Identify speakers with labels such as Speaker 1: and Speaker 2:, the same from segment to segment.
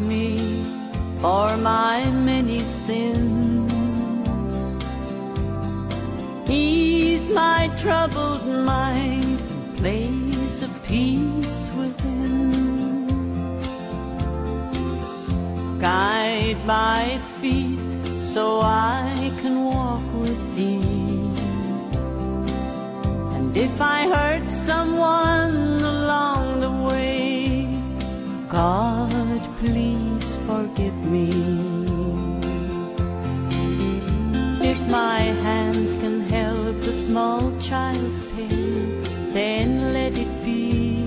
Speaker 1: me for my many sins. Ease my troubled mind place a peace within. Guide my feet so I can walk with thee. And if I hurt someone God, please forgive me. If my hands can help a small child's pain, then let it be.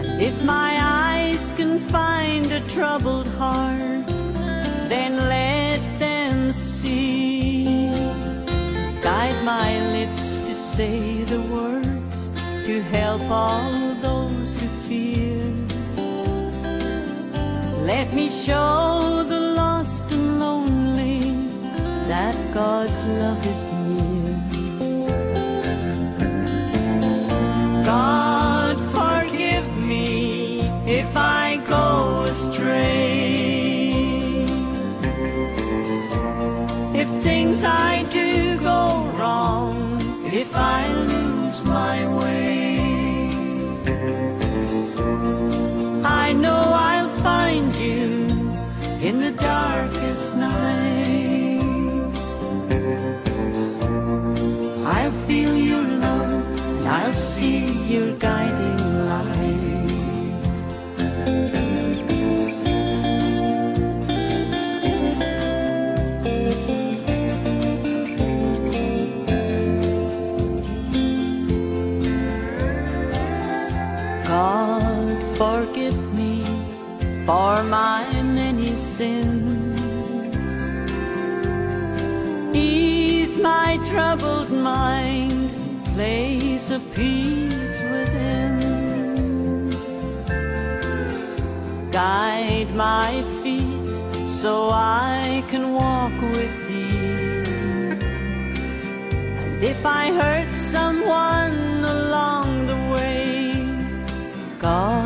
Speaker 1: And if my eyes can find a troubled heart, then let them see. Guide my lips to say the words to help all those who fear. Let me show the lost and lonely that God's love is near. Darkest night. I'll feel your love and I'll see your guiding light. God, forgive me for my many sins. Ease my troubled mind, place a peace within. Guide my feet so I can walk with thee. And if I hurt someone along the way, God,